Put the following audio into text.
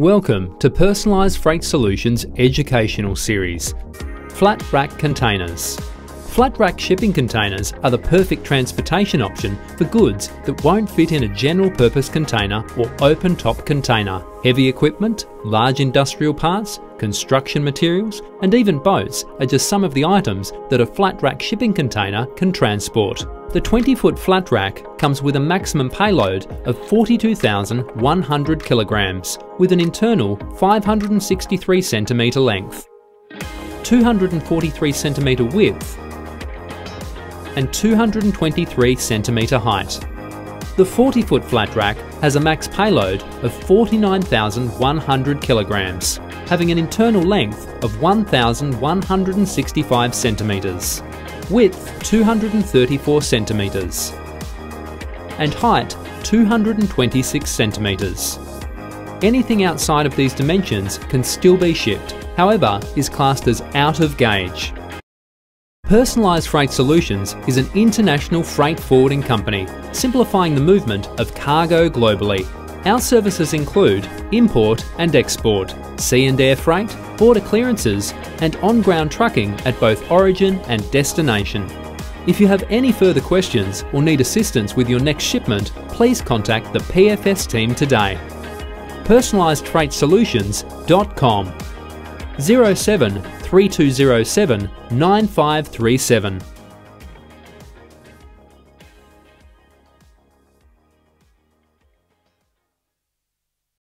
Welcome to Personalised Freight Solutions educational series, Flat Rack Containers. Flat rack shipping containers are the perfect transportation option for goods that won't fit in a general purpose container or open top container. Heavy equipment, large industrial parts, construction materials, and even boats are just some of the items that a flat rack shipping container can transport. The 20 foot flat rack comes with a maximum payload of 42,100 kilograms with an internal 563 centimetre length, 243 centimetre width and 223 centimetre height. The 40 foot flat rack has a max payload of 49,100 kilograms, having an internal length of 1,165 centimetres width 234 centimetres, and height 226 centimetres. Anything outside of these dimensions can still be shipped, however is classed as out of gauge. Personalised Freight Solutions is an international freight forwarding company, simplifying the movement of cargo globally our services include import and export, sea and air freight, border clearances, and on-ground trucking at both origin and destination. If you have any further questions or need assistance with your next shipment, please contact the PFS team today. PersonalisedFreightSolutions.com 07 3207 9537